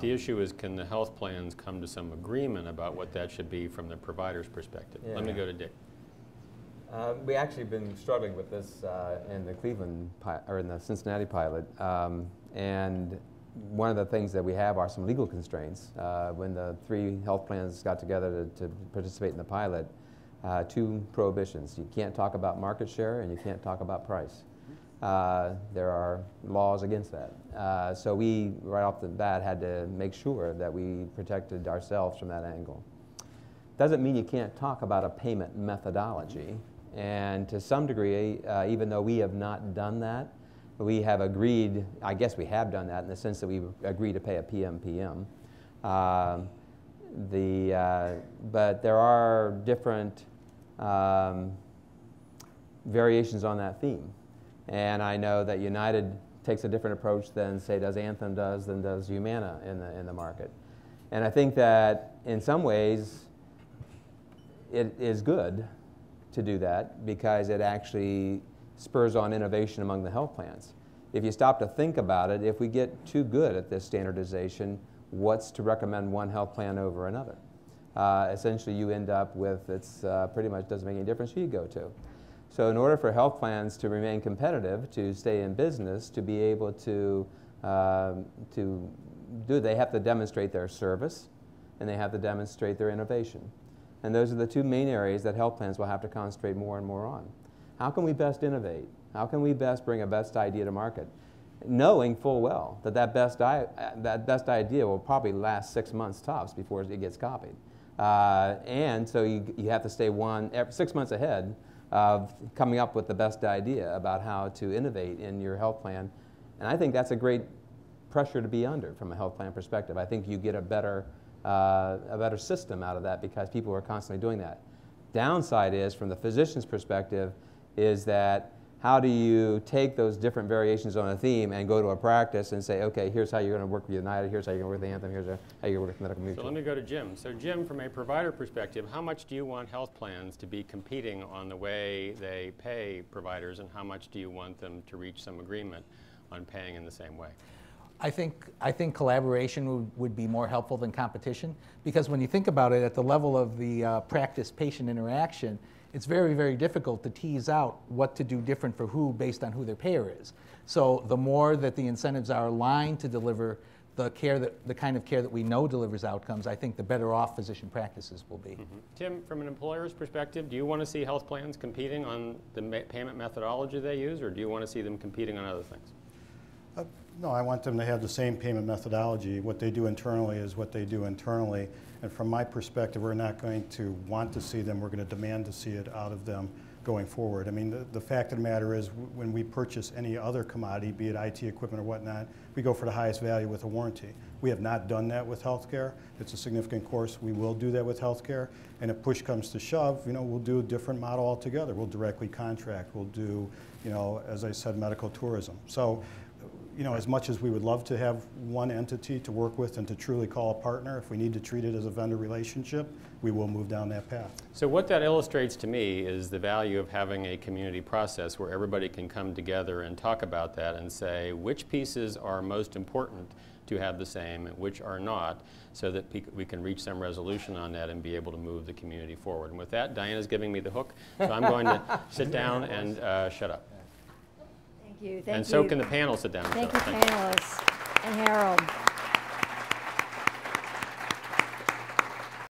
The issue is can the health plans come to some agreement about what that should be from the provider's perspective? Let me go to Dick. Uh, we actually been struggling with this uh, in the Cleveland or in the Cincinnati pilot, um, and one of the things that we have are some legal constraints. Uh, when the three health plans got together to, to participate in the pilot, uh, two prohibitions: you can't talk about market share, and you can't talk about price. Uh, there are laws against that. Uh, so we, right off the bat, had to make sure that we protected ourselves from that angle. Doesn't mean you can't talk about a payment methodology. And to some degree, uh, even though we have not done that, we have agreed, I guess we have done that in the sense that we agree to pay a PMPM. Um, the, uh, but there are different um, variations on that theme. And I know that United takes a different approach than, say, does Anthem does, than does Humana in the, in the market. And I think that in some ways, it is good to do that because it actually spurs on innovation among the health plans. If you stop to think about it, if we get too good at this standardization, what's to recommend one health plan over another? Uh, essentially, you end up with it's uh, pretty much doesn't make any difference who you go to. So, in order for health plans to remain competitive, to stay in business, to be able to um, to do, they have to demonstrate their service, and they have to demonstrate their innovation. And those are the two main areas that health plans will have to concentrate more and more on. How can we best innovate? How can we best bring a best idea to market? Knowing full well that that best, that best idea will probably last six months tops before it gets copied. Uh, and so you, you have to stay one, six months ahead of coming up with the best idea about how to innovate in your health plan. And I think that's a great pressure to be under from a health plan perspective. I think you get a better, uh, a better system out of that because people are constantly doing that. Downside is, from the physician's perspective, is that how do you take those different variations on a theme and go to a practice and say, okay, here's how you're going to work with United, here's how you're going to work with Anthem, here's how you're going to work with the Medical So Mutual. let me go to Jim. So Jim, from a provider perspective, how much do you want health plans to be competing on the way they pay providers and how much do you want them to reach some agreement on paying in the same way? I think, I think collaboration would, would be more helpful than competition because when you think about it at the level of the uh, practice patient interaction, it's very, very difficult to tease out what to do different for who based on who their payer is. So the more that the incentives are aligned to deliver the care that, the kind of care that we know delivers outcomes, I think the better off physician practices will be. Tim, from an employer's perspective, do you want to see health plans competing on the ma- payment methodology they use or do you want to see them competing on other things? Uh, No, I want them to have the same payment methodology. What they do internally is what they do internally. And from my perspective, we're not going to want to see them, we're going to demand to see it out of them going forward. I mean, the, the fact of the matter is, when we purchase any other commodity, be it IT equipment or whatnot, we go for the highest value with a warranty. We have not done that with healthcare. It's a significant course. We will do that with healthcare. And if push comes to shove, you know, we'll do a different model altogether. We'll directly contract. We'll do, you know, as I said, medical tourism. So you know, as much as we would love to have one entity to work with and to truly call a partner, if we need to treat it as a vendor relationship, we will move down that path. So what that illustrates to me is the value of having a community process where everybody can come together and talk about that and say which pieces are most important to have the same and which are not so that we can reach some resolution on that and be able to move the community forward. And with that, Diana's giving me the hook, so I'm going to sit down and uh, shut up. Thank you, thank you. And so can the panel sit down Thank you, panelists, and Harold.